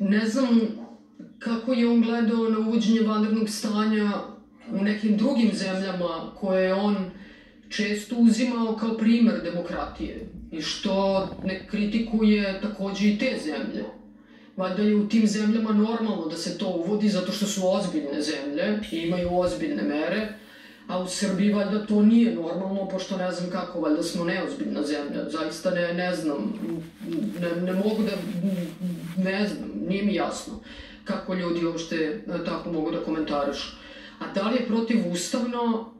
ne znam kako je on gledao na uvođenje vanrednog stanja u nekim drugim zemljama koje je on često uzimao kao primer demokratije i što ne kritikuje takođe i te zemlje. Valjda je u tim zemljama normalno da se to uvodi zato što su ozbiljne zemlje i imaju ozbiljne mere, a u Srbiji valjda to nije normalno, pošto ne znam kako, valjda smo neozbiljna zemlja, zaista ne, ne znam, ne, ne mogu da, ne znam, nije mi jasno kako ljudi uopšte e, tako mogu da komentarišu. A da li je protivustavno?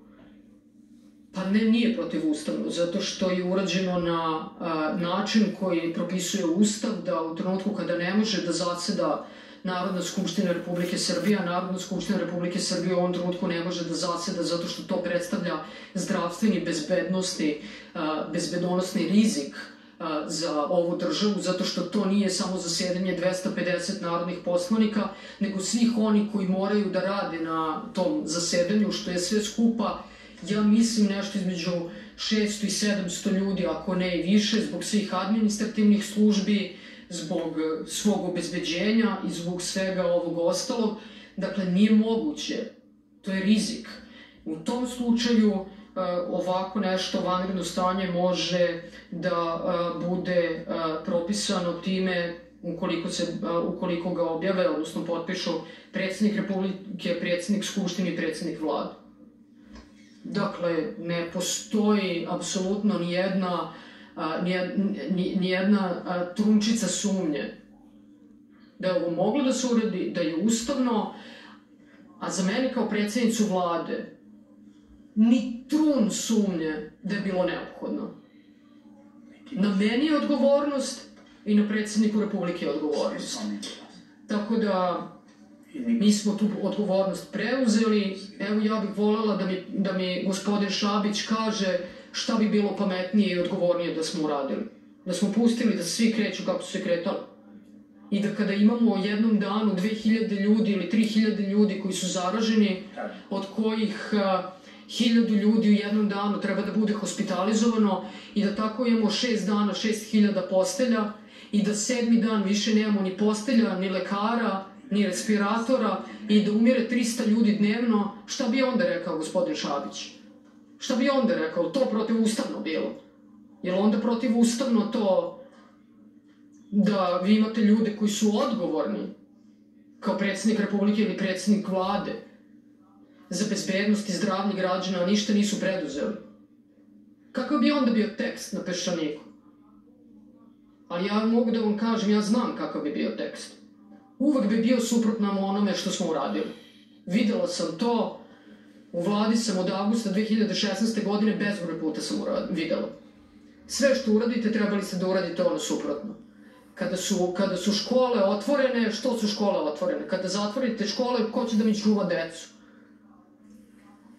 Pa ne, nije protivustavno, zato što je urađeno na a, način koji propisuje Ustav da u trenutku kada ne može da zaseda Narodna skupština Republike Srbije, a Narodna skupština Republike Srbije u ovom trenutku ne može da zaseda zato što to predstavlja zdravstveni bezbednosti, bezbedonosni rizik za ovu državu, zato što to nije samo zasedanje 250 narodnih poslanika, nego svih oni koji moraju da rade na tom zasedanju, što je sve skupa ja mislim nešto između 600 i 700 ljudi, ako ne i više, zbog svih administrativnih službi, zbog svog obezbeđenja i zbog svega ovog ostalog. Dakle, nije moguće. To je rizik. U tom slučaju e, ovako nešto vanredno stanje može da e, bude e, propisano time ukoliko, se, ukoliko ga objave, odnosno potpišu predsednik Republike, predsednik Skupštine i predsednik vlade. Dakle, ne postoji apsolutno ni jedna, ni, ni jedna trunčica sumnje da je ovo moglo da se uradi, da je ustavno, a za mene kao predsednicu vlade ni trun sumnje da je bilo neophodno. Na meni je odgovornost i na predsedniku Republike je odgovornost. Tako da, Mi smo tu odgovornost preuzeli. Evo ja bih volela da mi, da mi gospodin Šabić kaže šta bi bilo pametnije i odgovornije da smo uradili. Da smo pustili da svi kreću kako su se kretali. I da kada imamo u jednom danu 2000 ljudi ili 3000 ljudi koji su zaraženi, od kojih a, 1000 ljudi u jednom danu treba da bude hospitalizovano i da tako imamo 6 dana 6000 postelja i da sedmi dan više nemamo ni postelja, ni lekara, ni respiratora i da umire 300 ljudi dnevno, šta bi onda rekao gospodin Šabić? Šta bi onda rekao? To protivustavno bilo. Je li onda protivustavno to da vi imate ljude koji su odgovorni kao predsednik Republike ili predsednik vlade za bezbednost i zdravlje građana, a ništa nisu preduzeli? Kakav bi onda bio tekst na peščaniku? Ali ja mogu da vam kažem, ja znam kakav bi bio tekst uvek bi bio suprotno onome što smo uradili. Videla sam to, u vladi sam od avgusta 2016. godine bezbroj puta sam videla. Sve što uradite, trebali ste da uradite ono suprotno. Kada su, kada su škole otvorene, što su škole otvorene? Kada zatvorite škole, ko će da mi čuva decu?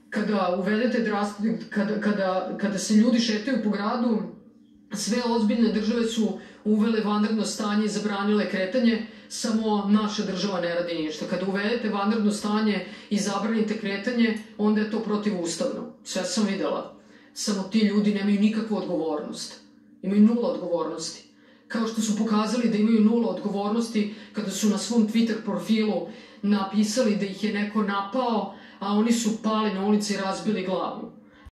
Kada uvedete drast, kada, kada, kada se ljudi šetaju po gradu, sve ozbiljne države su uvele vanredno stanje i zabranile kretanje, samo naša država ne radi ništa. Kada uvedete vanredno stanje i zabranite kretanje, onda je to protivustavno. Sve sam videla. Samo ti ljudi nemaju nikakvu odgovornost. Imaju nula odgovornosti. Kao što su pokazali da imaju nula odgovornosti kada su na svom Twitter profilu napisali da ih je neko napao, a oni su pali na ulici i razbili glavu.